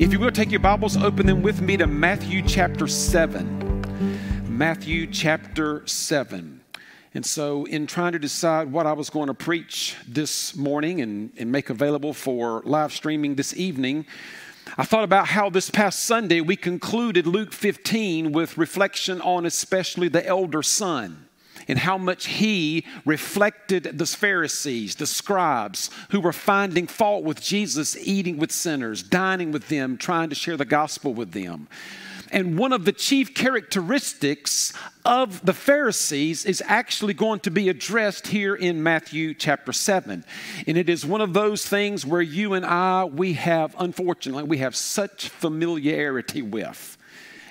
If you will take your Bibles, open them with me to Matthew chapter 7. Matthew chapter 7. And so, in trying to decide what I was going to preach this morning and, and make available for live streaming this evening, I thought about how this past Sunday we concluded Luke 15 with reflection on especially the elder son and how much he reflected the Pharisees, the scribes, who were finding fault with Jesus, eating with sinners, dining with them, trying to share the gospel with them. And one of the chief characteristics of the Pharisees is actually going to be addressed here in Matthew chapter 7. And it is one of those things where you and I, we have, unfortunately, we have such familiarity with.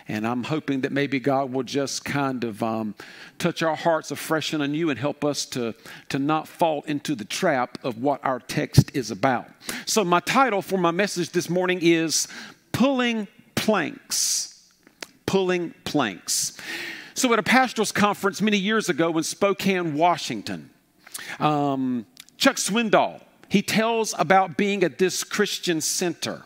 And I'm hoping that maybe God will just kind of um, touch our hearts afresh and anew and help us to, to not fall into the trap of what our text is about. So, my title for my message this morning is Pulling Planks pulling planks. So, at a pastor's conference many years ago in Spokane, Washington, um, Chuck Swindoll, he tells about being at this Christian center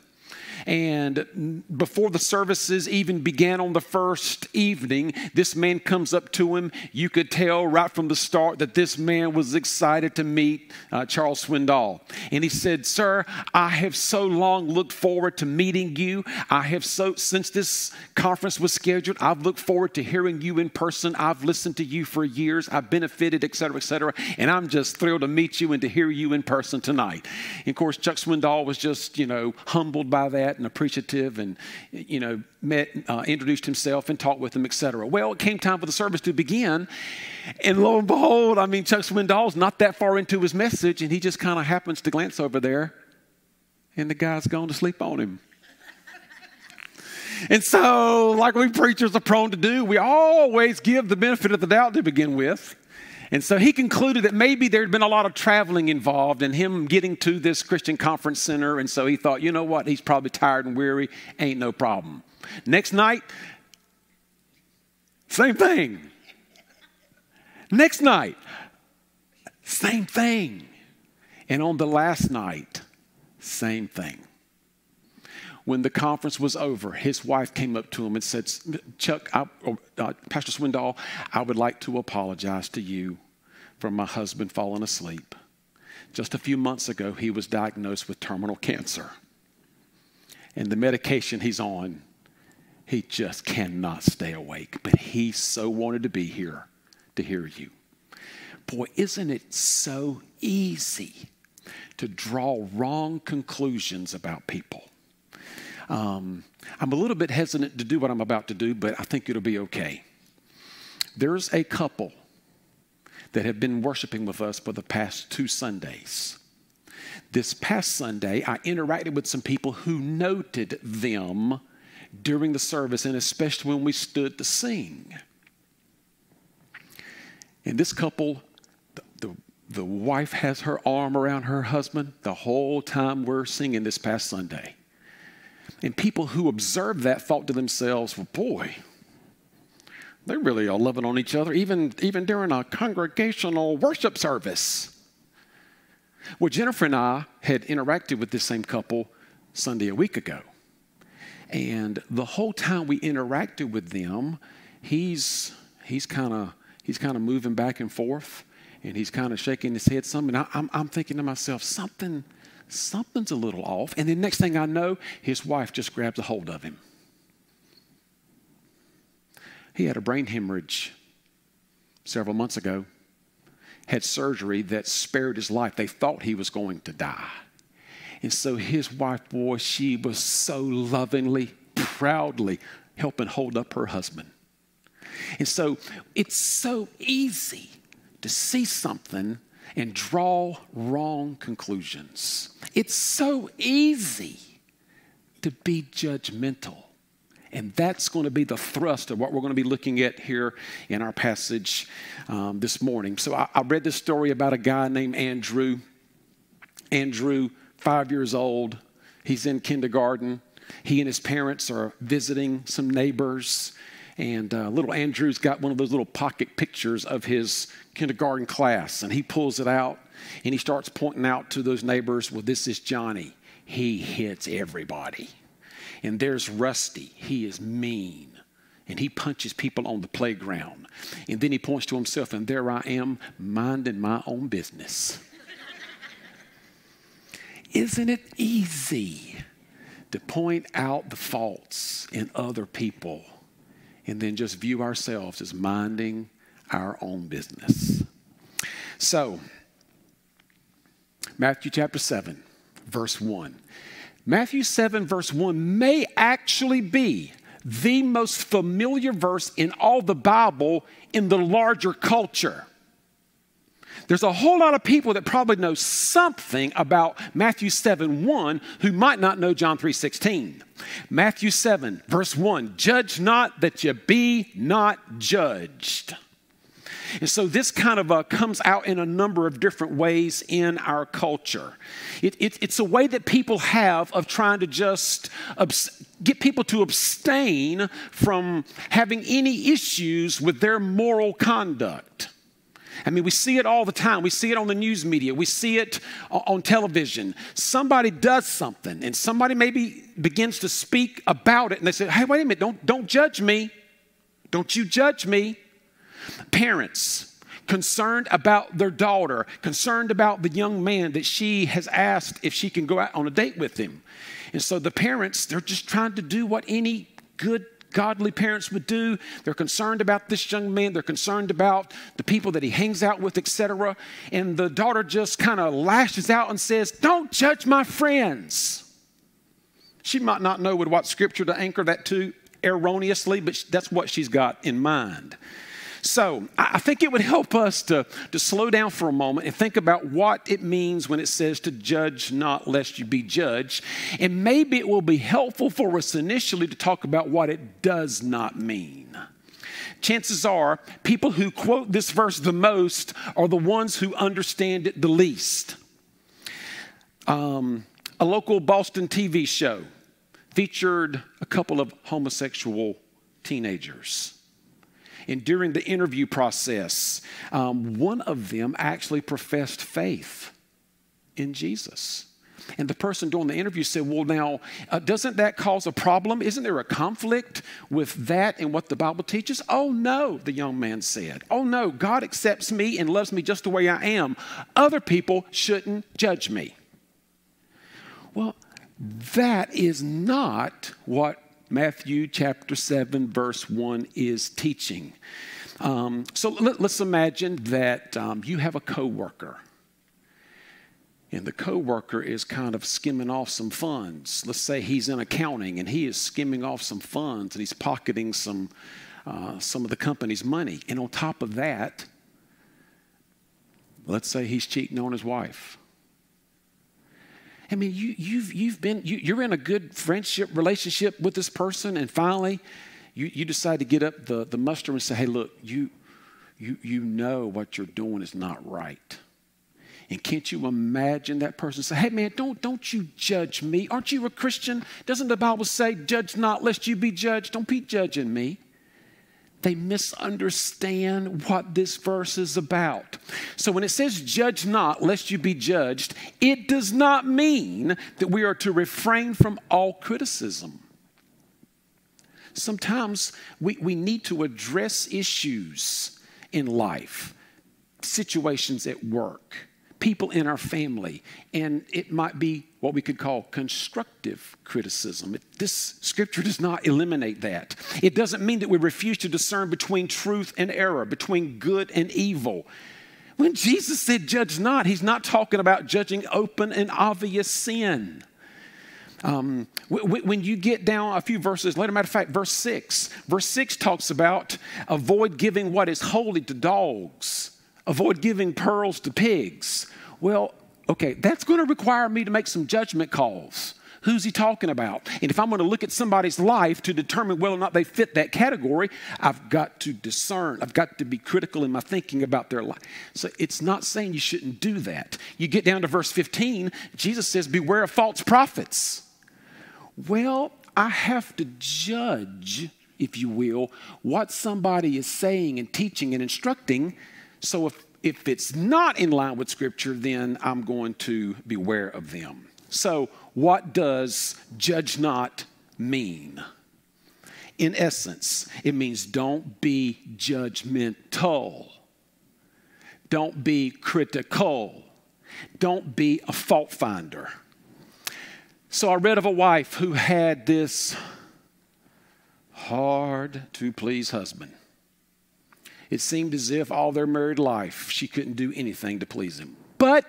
and before the services even began on the first evening, this man comes up to him. You could tell right from the start that this man was excited to meet uh, Charles Swindoll. And he said, Sir, I have so long looked forward to meeting you. I have so, since this conference was scheduled, I've looked forward to hearing you in person. I've listened to you for years. I've benefited, et cetera, et cetera. And I'm just thrilled to meet you and to hear you in person tonight. And of course, Chuck Swindoll was just, you know, humbled by that and appreciative and, you know, met, uh, introduced himself and talked with them, etc. Well, it came time for the service to begin. And lo and behold, I mean, Chuck Swindoll's not that far into his message, and he just kind of happens to glance over there, and the guy's gone to sleep on him. And so, like we preachers are prone to do, we always give the benefit of the doubt to begin with. And so he concluded that maybe there had been a lot of traveling involved in him getting to this Christian conference center. And so he thought, you know what? He's probably tired and weary. Ain't no problem. Next night, same thing. Next night, same thing. And on the last night, same thing. When the conference was over, his wife came up to him and said, Chuck, I, uh, Pastor Swindoll, I would like to apologize to you for my husband falling asleep. Just a few months ago, he was diagnosed with terminal cancer. And the medication he's on, he just cannot stay awake. But he so wanted to be here to hear you. Boy, isn't it so easy to draw wrong conclusions about people? Um, I'm a little bit hesitant to do what I'm about to do, but I think it'll be okay. There's a couple that have been worshiping with us for the past two Sundays. This past Sunday, I interacted with some people who noted them during the service, and especially when we stood to sing. And this couple, the, the, the wife has her arm around her husband the whole time we're singing this past Sunday. And people who observed that thought to themselves, well, boy, they really are loving on each other, even, even during a congregational worship service. Well, Jennifer and I had interacted with this same couple Sunday a week ago. And the whole time we interacted with them, he's, he's kind of he's kind of moving back and forth and he's kind of shaking his head some. And I, I'm, I'm thinking to myself, something, something's a little off. And then next thing I know, his wife just grabs a hold of him. He had a brain hemorrhage several months ago, had surgery that spared his life. They thought he was going to die. And so his wife, boy, she was so lovingly, proudly helping hold up her husband. And so it's so easy to see something and draw wrong conclusions. It's so easy to be judgmental. And that's going to be the thrust of what we're going to be looking at here in our passage um, this morning. So I, I read this story about a guy named Andrew. Andrew, five years old, he's in kindergarten. He and his parents are visiting some neighbors. And uh, little Andrew's got one of those little pocket pictures of his kindergarten class, and he pulls it out and he starts pointing out to those neighbors, well, this is Johnny. He hits everybody. And there's Rusty. He is mean. And he punches people on the playground. And then he points to himself, and there I am, minding my own business. Isn't it easy to point out the faults in other people and then just view ourselves as minding our own business? So, Matthew chapter 7, verse 1. Matthew 7, verse 1 may actually be the most familiar verse in all the Bible in the larger culture. There's a whole lot of people that probably know something about Matthew 7 1 who might not know John 3 16. Matthew 7, verse 1 Judge not that you be not judged. And so this kind of uh, comes out in a number of different ways in our culture. It, it, it's a way that people have of trying to just get people to abstain from having any issues with their moral conduct. I mean, we see it all the time. We see it on the news media. We see it on television. Somebody does something, and somebody maybe begins to speak about it, and they say, Hey, wait a minute, don't, don't judge me. Don't you judge me. Parents, concerned about their daughter, concerned about the young man that she has asked if she can go out on a date with him. And so the parents, they're just trying to do what any good godly parents would do. They're concerned about this young man, they're concerned about the people that he hangs out with, etc. And the daughter just kind of lashes out and says, "Don't judge my friends." She might not know with what scripture to anchor that to erroneously, but that's what she's got in mind. So I think it would help us to, to slow down for a moment and think about what it means when it says to judge not lest you be judged. And maybe it will be helpful for us initially to talk about what it does not mean. Chances are people who quote this verse the most are the ones who understand it the least. Um, a local Boston TV show featured a couple of homosexual teenagers. And during the interview process, um, one of them actually professed faith in Jesus. And the person doing the interview said, Well, now, uh, doesn't that cause a problem? Isn't there a conflict with that and what the Bible teaches? Oh, no, the young man said. Oh, no, God accepts me and loves me just the way I am. Other people shouldn't judge me. Well, that is not what Matthew chapter 7, verse 1 is teaching. Um, so let, us imagine that um, you have a coworker, and the coworker is kind of skimming off some funds. Let's say he's in accounting and he is skimming off some funds and he's pocketing some uh, some of the company's money. And on top of that, let's say he's cheating on his wife. I mean, you, you've, you've been, you, you're in a good friendship relationship with this person, and finally, you, you decide to get up the, the muster and say, hey, look, you, you, you know what you're doing is not right. And can't you imagine that person say, hey, man, don't, don't you judge me? Aren't you a Christian? Doesn't the Bible say, judge not lest you be judged? Don't be judging me they misunderstand what this verse is about. So when it says, judge not, lest you be judged, it does not mean that we are to refrain from all criticism. Sometimes we, we need to address issues in life, situations at work people in our family. And it might be what we could call constructive criticism. This scripture does not eliminate that. It doesn't mean that we refuse to discern between truth and error, between good and evil. When Jesus said, judge not, he's not talking about judging open and obvious sin. Um, when you get down a few verses later, matter of fact, verse 6, verse 6 talks about avoid giving what is holy to dogs avoid giving pearls to pigs. Well, okay, that's going to require me to make some judgment calls. Who's he talking about? And if I'm going to look at somebody's life to determine whether or not they fit that category, I've got to discern. I've got to be critical in my thinking about their life. So it's not saying you shouldn't do that. You get down to verse 15, Jesus says, Beware of false prophets. Well, I have to judge, if you will, what somebody is saying and teaching and instructing so if, if it's not in line with Scripture, then I'm going to beware of them. So, what does judge not mean? In essence, it means don't be judgmental. Don't be critical. Don't be a fault finder. So I read of a wife who had this hard to please husband. It seemed as if all their married life she couldn't do anything to please him. But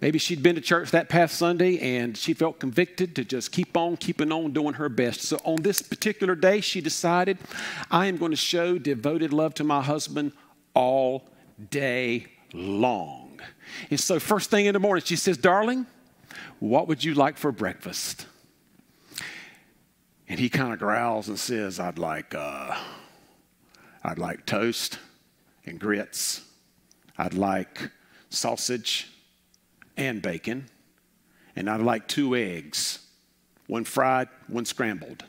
maybe she'd been to church that past Sunday and she felt convicted to just keep on keeping on doing her best. So on this particular day, she decided, I am going to show devoted love to my husband all day long. And so, first thing in the morning, she says, Darling, what would you like for breakfast? And he kind of growls and says, I'd like, uh, I'd like toast and grits. I'd like sausage and bacon. And I'd like two eggs, one fried, one scrambled.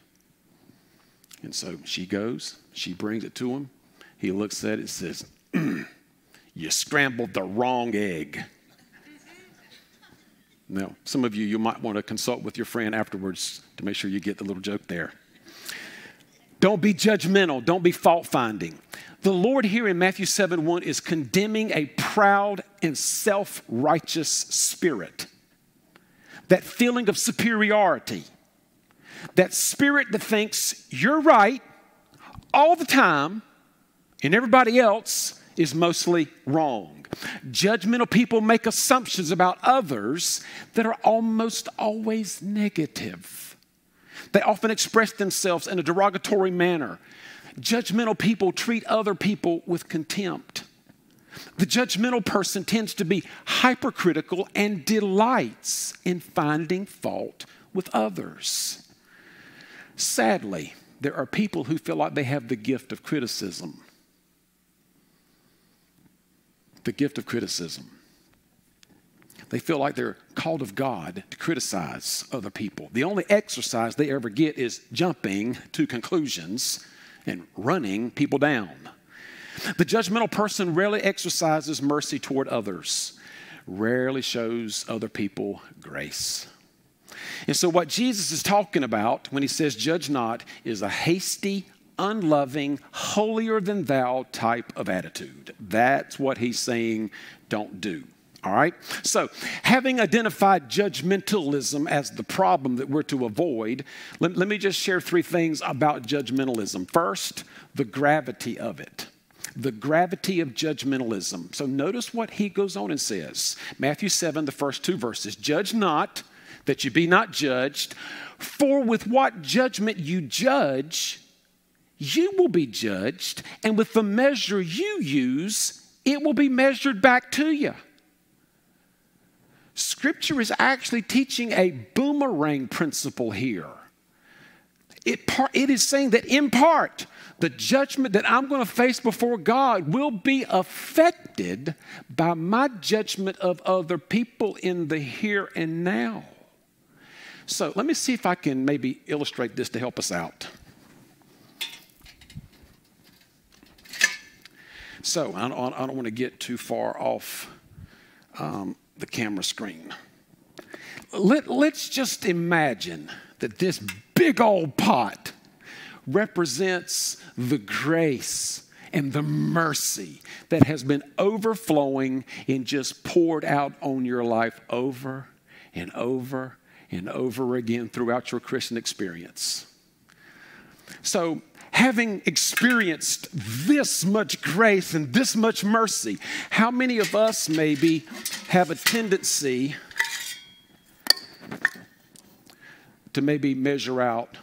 And so she goes, she brings it to him. He looks at it and says, You scrambled the wrong egg. Now, some of you, you might want to consult with your friend afterwards to make sure you get the little joke there. Don't be judgmental. Don't be fault finding. The Lord here in Matthew 7 1 is condemning a proud and self righteous spirit. That feeling of superiority. That spirit that thinks you're right all the time and everybody else is mostly wrong. Judgmental people make assumptions about others that are almost always negative. They often express themselves in a derogatory manner. Judgmental people treat other people with contempt. The judgmental person tends to be hypercritical and delights in finding fault with others. Sadly, there are people who feel like they have the gift of criticism the gift of criticism. They feel like they're called of God to criticize other people. The only exercise they ever get is jumping to conclusions and running people down. The judgmental person rarely exercises mercy toward others, rarely shows other people grace. And so, what Jesus is talking about when he says, Judge not, is a hasty, unloving, holier than thou type of attitude. That's what he's saying, don't do. All right? So, having identified judgmentalism as the problem that we're to avoid, let, let, me just share three things about judgmentalism. First, the gravity of it. The gravity of judgmentalism. So, notice what he goes on and says Matthew 7, the first two verses Judge not, that you be not judged, for with what judgment you judge, you will be judged, and with the measure you use, it will be measured back to you. Scripture is actually teaching a boomerang principle here. It, it is saying that in part, the judgment that I'm going to face before God will be affected by my judgment of other people in the here and now. So let me see if I can maybe illustrate this to help us out. So I don't, I don't want to get too far off um, the camera screen. Let, let's just imagine that this big old pot represents the grace and the mercy that has been overflowing and just poured out on your life over and over and over again throughout your Christian experience. So having experienced this much grace and this much mercy, how many of us maybe have a tendency to maybe measure out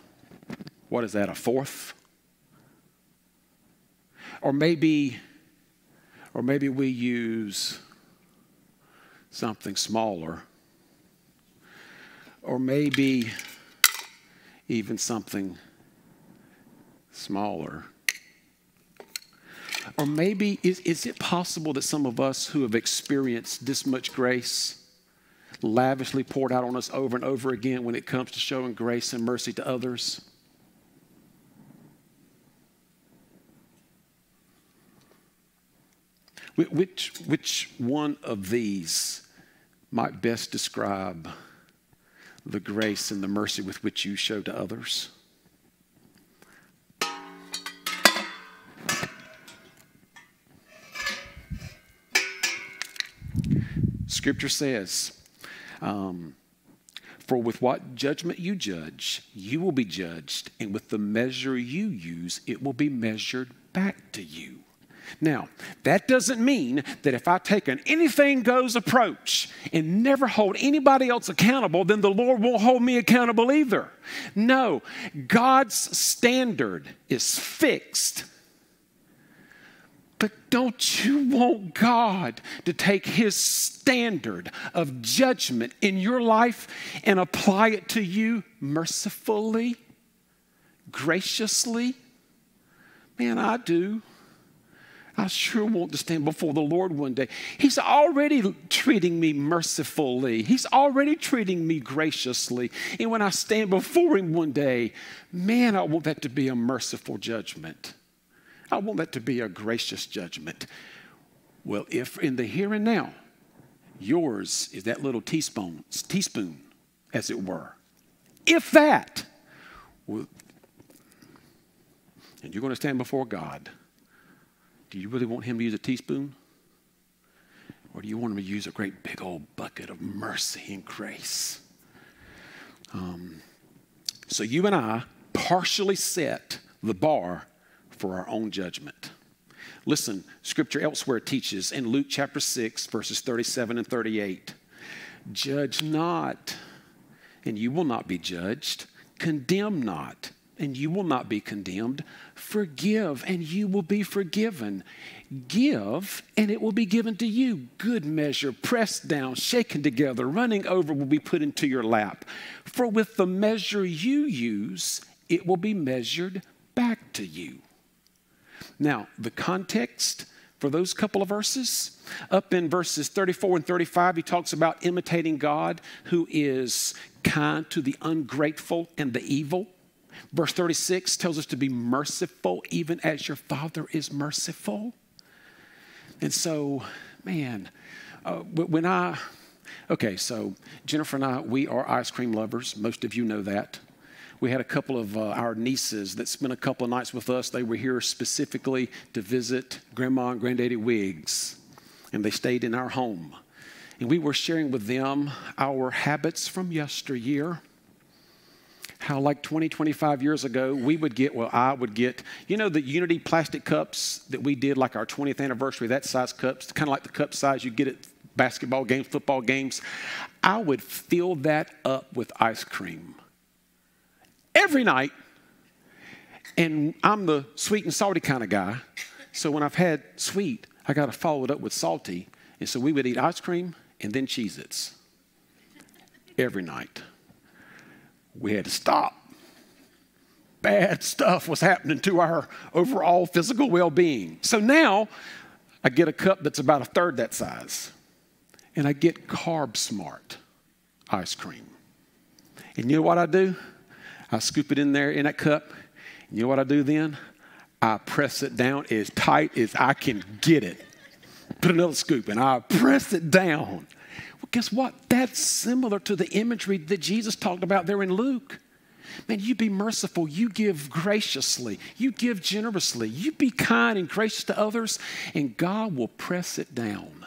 what is that, a fourth? Or maybe, or maybe we use something smaller. Or maybe even something smaller. Or maybe, is, is it possible that some of us who have experienced this much grace, lavishly poured out on us over and over again when it comes to showing grace and mercy to others? Which, which one of these might best describe the grace and the mercy with which you show to others? Scripture says, um, For with what judgment you judge, you will be judged, and with the measure you use, it will be measured back to you. Now, that doesn't mean that if I take an anything goes approach and never hold anybody else accountable, then the Lord won't hold me accountable either. No, God's standard is fixed but don't you want God to take His standard of judgment in your life and apply it to you mercifully, graciously? Man, I do. I sure want to stand before the Lord one day. He's already treating me mercifully. He's already treating me graciously. And when I stand before Him one day, man, I want that to be a merciful judgment. I want that to be a gracious judgment. Well, if in the here and now, yours is that little teaspoon, teaspoon, as it were. If that, well, and you're going to stand before God, do you really want Him to use a teaspoon? Or do you want Him to use a great big old bucket of mercy and grace? Um, so you and I partially set the bar for our own judgment. Listen, scripture elsewhere teaches in Luke chapter 6, verses 37 and 38 Judge not, and you will not be judged. Condemn not, and you will not be condemned. Forgive, and you will be forgiven. Give, and it will be given to you. Good measure, pressed down, shaken together, running over, will be put into your lap. For with the measure you use, it will be measured back to you. Now, the context for those couple of verses, up in verses 34 and 35, he talks about imitating God who is kind to the ungrateful and the evil. Verse 36 tells us to be merciful even as your Father is merciful. And so, man, uh, when I, okay, so Jennifer and I, we are ice cream lovers. Most of you know that we had a couple of uh, our nieces that spent a couple of nights with us. They were here specifically to visit Grandma and Granddaddy Wiggs, and they stayed in our home. And we were sharing with them our habits from yesteryear. How, like 20, 25 years ago, we would get, well, I would get, you know, the Unity plastic cups that we did, like our 20th anniversary, that size cups, kind of like the cup size you get at basketball games, football games. I would fill that up with ice cream every night. And I'm the sweet and salty kind of guy. So when I've had sweet, I got to follow it up with salty. And so we would eat ice cream and then Cheez Its every night. We had to stop. Bad stuff was happening to our overall physical well being. So now I get a cup that's about a third that size, and I get Carb Smart ice cream. And you know what I do? I scoop it in there in that cup. You know what I do then? I press it down as tight as I can get it. Put another scoop and I press it down. Well, guess what? That's similar to the imagery that Jesus talked about there in Luke. Man, you be merciful. You give graciously. You give generously. You be kind and gracious to others, and God will press it down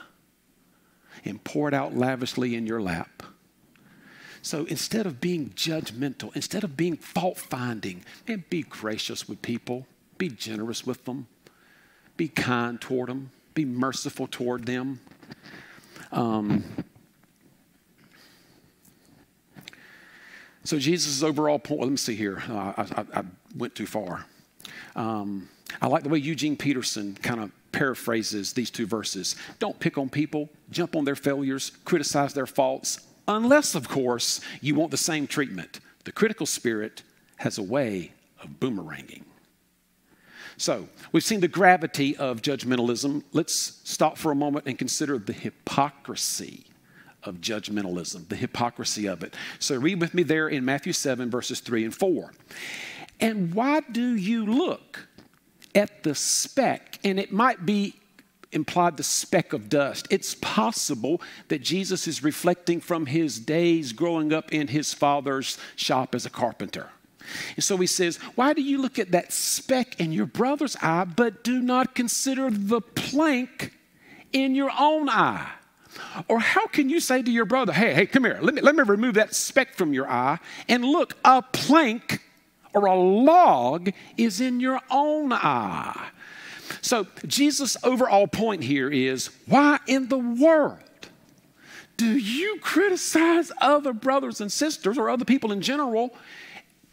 and pour it out lavishly in your lap. So instead of being judgmental, instead of being fault finding, man, be gracious with people, be generous with them, be kind toward them, be merciful toward them. Um, so Jesus' overall point. Let me see here. Uh, I, I, I, went too far. Um, I like the way Eugene Peterson kind of paraphrases these two verses. Don't pick on people, jump on their failures, criticize their faults, unless, of course, you want the same treatment. The critical spirit has a way of boomeranging. So, we've seen the gravity of judgmentalism. Let's stop for a moment and consider the hypocrisy of judgmentalism, the hypocrisy of it. So, read with me there in Matthew 7, verses 3 and 4. And why do you look at the speck? And it might be implied the speck of dust. It's possible that Jesus is reflecting from his days growing up in his father's shop as a carpenter. And so he says, Why do you look at that speck in your brother's eye, but do not consider the plank in your own eye? Or how can you say to your brother, Hey, hey, come here, let me, let me remove that speck from your eye, and look, a plank or a log is in your own eye? So, Jesus' overall point here is why in the world do you criticize other brothers and sisters or other people in general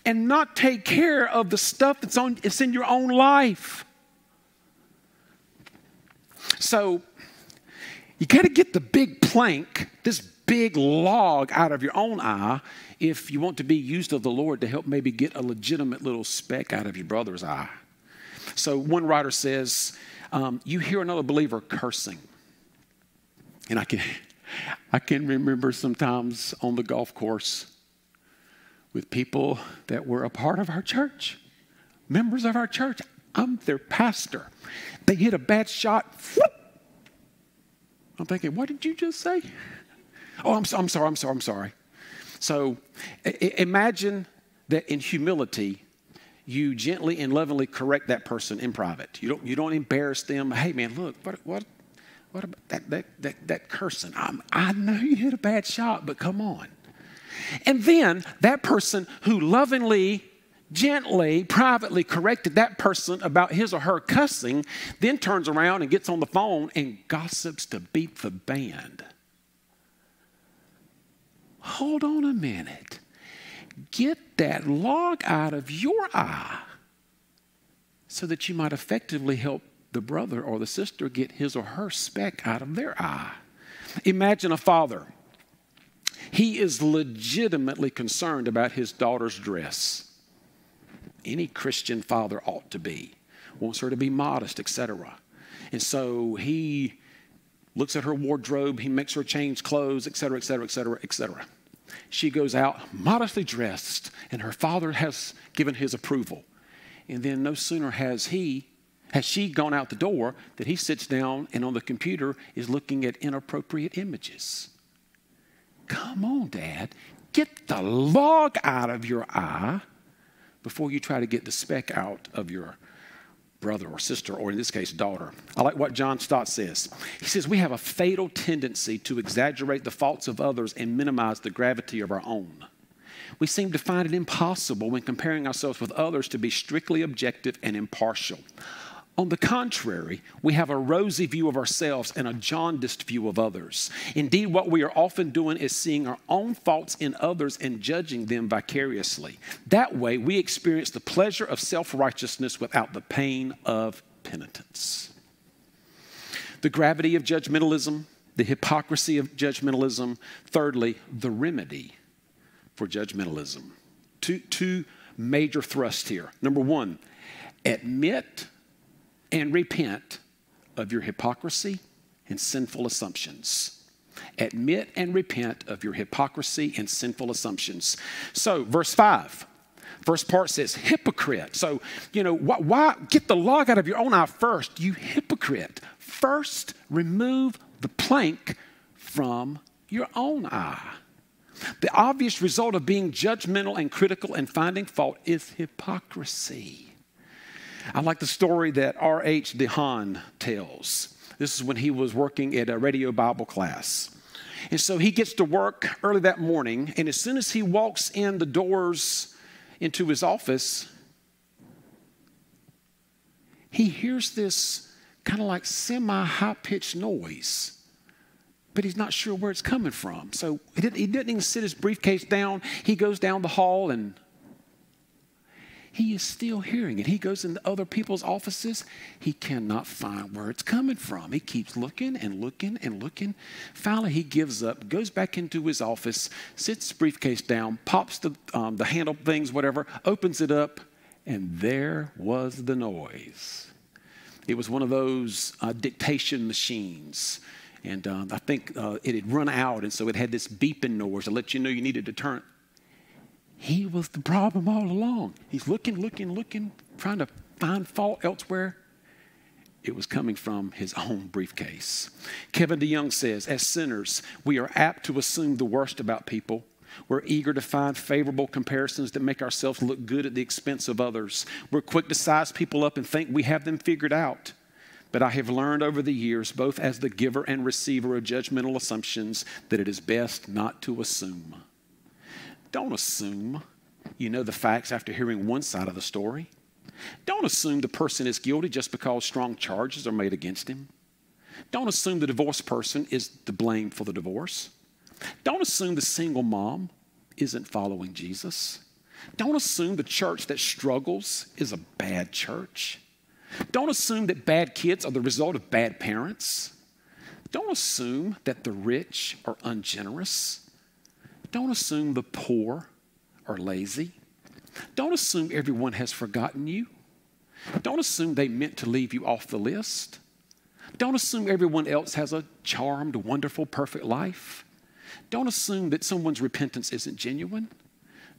and not take care of the stuff that's on in your own life. So you got to get the big plank, this big log out of your own eye if you want to be used of the Lord to help maybe get a legitimate little speck out of your brother's eye. So one writer says, um, you hear another believer cursing. And I can, I can remember sometimes on the golf course with people that were a part of our church, members of our church. I'm their pastor. They hit a bad shot. Whoop. I'm thinking, what did you just say? Oh, I'm, I'm sorry, I'm sorry, I'm sorry. So I- imagine that in humility, you gently and lovingly correct that person in private. You don't, you don't embarrass them. Hey, man, look, what, what, what about that, that, that, that cursing? I'm, I know you hit a bad shot, but come on. And then that person who lovingly, gently, privately corrected that person about his or her cussing, then turns around and gets on the phone and gossips to beat the band. Hold on a minute. Get that log out of your eye so that you might effectively help the brother or the sister get his or her speck out of their eye. Imagine a father he is legitimately concerned about his daughter's dress. Any Christian father ought to be. Wants her to be modest, etc. And so he looks at her wardrobe, he makes her change clothes, etc., etc., etc., etc. She goes out modestly dressed, and her father has given his approval. And then no sooner has he has she gone out the door that he sits down and on the computer is looking at inappropriate images. Come on, Dad. Get the log out of your eye before you try to get the speck out of your brother or sister, or in this case, daughter. I like what John Stott says. He says, We have a fatal tendency to exaggerate the faults of others and minimize the gravity of our own. We seem to find it impossible when comparing ourselves with others to be strictly objective and impartial. On the contrary, we have a rosy view of ourselves and a jaundiced view of others. Indeed, what we are often doing is seeing our own faults in others and judging them vicariously. That way, we experience the pleasure of self righteousness without the pain of penitence. The gravity of judgmentalism, the hypocrisy of judgmentalism. Thirdly, the remedy for judgmentalism. Two, two major thrusts here. Number one, admit and repent of your hypocrisy and sinful assumptions. Admit and repent of your hypocrisy and sinful assumptions. So, verse 5. First part says hypocrite. So, you know, why, why, get the log out of your own eye first, you hypocrite? First, remove the plank from your own eye. The obvious result of being judgmental and critical and finding fault is hypocrisy. I like the story that R.H. DeHaan tells. This is when he was working at a radio Bible class. And so he gets to work early that morning, and as soon as he walks in the doors into his office, he hears this kind of like semi high pitched noise, but he's not sure where it's coming from. So he didn't, he didn't even sit his briefcase down. He goes down the hall and he is still hearing it. He goes into other people's offices. He cannot find where it's coming from. He keeps looking and looking and looking. Finally, he gives up, goes back into his office, sits his briefcase down, pops the, um, the handle things, whatever, opens it up, and there was the noise. It was one of those uh, dictation machines. And um, I think uh, it had run out, and so it had this beeping noise to let you know you needed to turn he was the problem all along. He's looking, looking, looking, trying to find fault elsewhere. it was coming from his own briefcase. Kevin DeYoung says, as sinners, we are apt to assume the worst about people. We're eager to find favorable comparisons that make ourselves look good at the expense of others. We're quick to size people up and think we have them figured out. But I have learned over the years, both as the giver and receiver of judgmental assumptions, that it is best not to assume. Don't assume you know the facts after hearing one side of the story. Don't assume the person is guilty just because strong charges are made against him. Don't assume the divorced person is to blame for the divorce. Don't assume the single mom isn't following Jesus. Don't assume the church that struggles is a bad church. Don't assume that bad kids are the result of bad parents. Don't assume that the rich are ungenerous. Don't assume the poor are lazy. Don't assume everyone has forgotten you. Don't assume they meant to leave you off the list. Don't assume everyone else has a charmed, wonderful, perfect life. Don't assume that someone's repentance isn't genuine.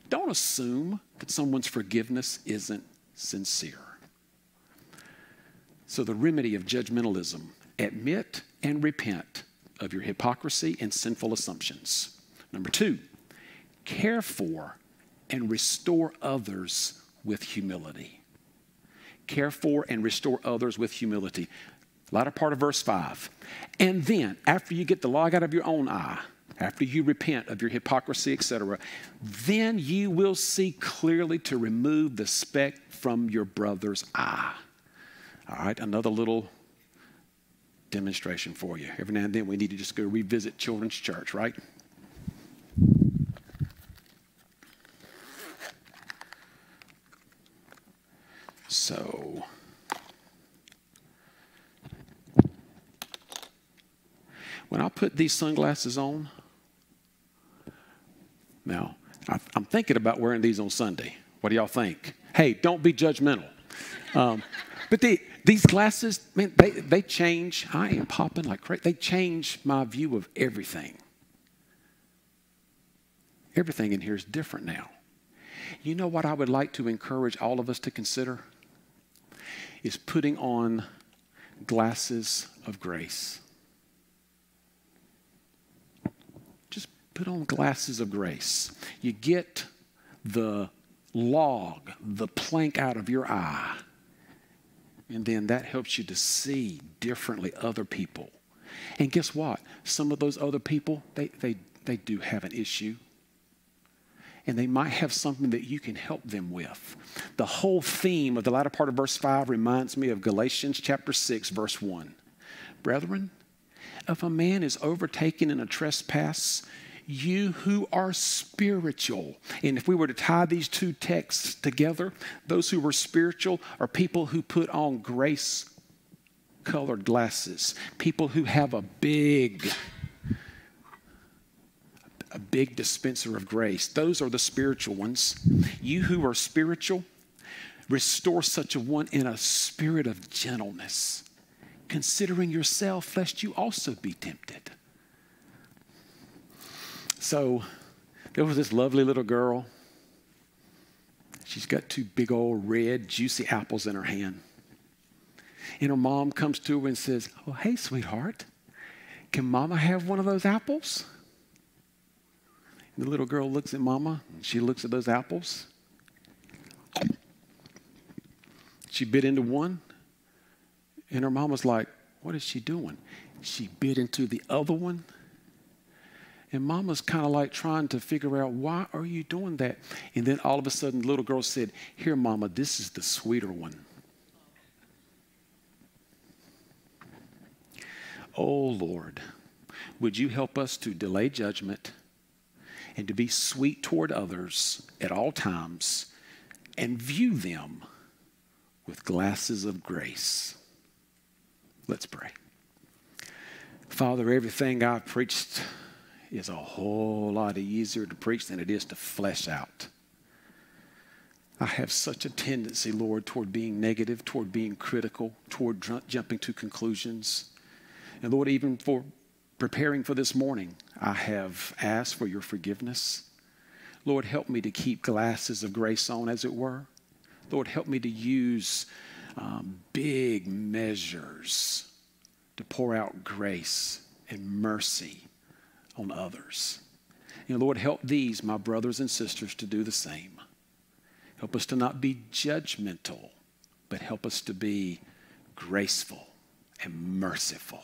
Don't assume that someone's forgiveness isn't sincere. So, the remedy of judgmentalism admit and repent of your hypocrisy and sinful assumptions. Number two, care for and restore others with humility. Care for and restore others with humility. Latter part of verse 5. And then, after you get the log out of your own eye, after you repent of your hypocrisy, etc., then you will see clearly to remove the speck from your brother's eye. All right, another little demonstration for you. Every now and then we need to just go revisit children's church, right? So, when I put these sunglasses on, now I'm thinking about wearing these on Sunday. What do y'all think? Hey, don't be judgmental. Um, but the, these glasses, man, they, they change. I am popping like crazy. They change my view of everything. Everything in here is different now. You know what I would like to encourage all of us to consider? Is putting on glasses of grace. Just put on glasses of grace. You get the log, the plank out of your eye and then that helps you to see differently other people. And guess what? Some of those other people, they, they, they do have an issue. And they might have something that you can help them with. The whole theme of the latter part of verse 5 reminds me of Galatians chapter 6, verse 1. Brethren, if a man is overtaken in a trespass, you who are spiritual. And if we were to tie these two texts together, those who were spiritual are people who put on grace colored glasses, people who have a big, a big dispenser of grace. Those are the spiritual ones. You who are spiritual, restore such a one in a spirit of gentleness, considering yourself, lest you also be tempted. So there was this lovely little girl. She's got two big old red, juicy apples in her hand. And her mom comes to her and says, Oh, hey, sweetheart, can mama have one of those apples? The little girl looks at mama, and she looks at those apples. She bit into one, and her mom was like, What is she doing? She bit into the other one and mama's kind of like trying to figure out, why are you doing that? And then all of a sudden, the little girl said, Here, mama, this is the sweeter one. Oh, Lord, would you help us to delay judgment and to be sweet toward others at all times and view them with glasses of grace? Let's pray. Father, everything I've preached is a whole lot easier to preach than it is to flesh out. I have such a tendency, Lord, toward being negative, toward being critical, toward jumping to conclusions. And Lord, even for preparing for this morning, I have asked for your forgiveness. Lord, help me to keep glasses of grace on, as it were. Lord, help me to use um, big measures to pour out grace and mercy on others. And Lord, help these, my brothers and sisters, to do the same. Help us to not be judgmental, but help us to be graceful and merciful.